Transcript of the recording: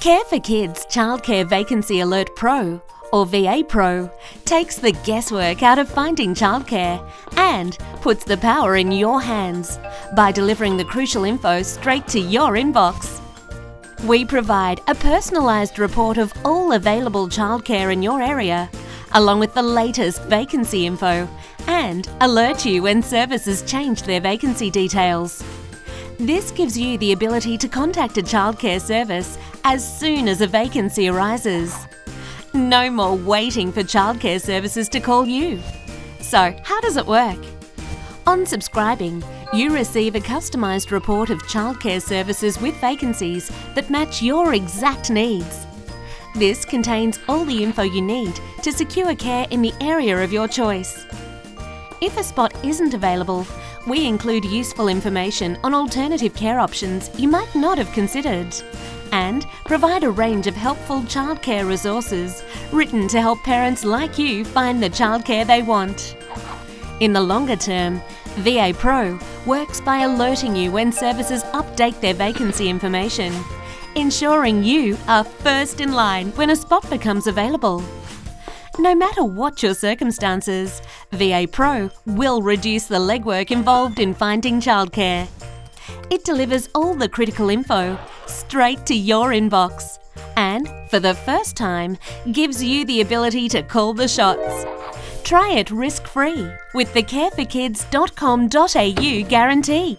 Care for Kids Childcare Vacancy Alert Pro, or VA Pro, takes the guesswork out of finding childcare and puts the power in your hands by delivering the crucial info straight to your inbox. We provide a personalised report of all available childcare in your area, along with the latest vacancy info, and alert you when services change their vacancy details. This gives you the ability to contact a childcare service as soon as a vacancy arises. No more waiting for childcare services to call you. So, how does it work? On subscribing, you receive a customised report of childcare services with vacancies that match your exact needs. This contains all the info you need to secure care in the area of your choice. If a spot isn't available, we include useful information on alternative care options you might not have considered and provide a range of helpful childcare resources written to help parents like you find the childcare they want. In the longer term, VA Pro works by alerting you when services update their vacancy information, ensuring you are first in line when a spot becomes available. No matter what your circumstances, VA Pro will reduce the legwork involved in finding childcare. It delivers all the critical info straight to your inbox and, for the first time, gives you the ability to call the shots. Try it risk-free with the careforkids.com.au guarantee.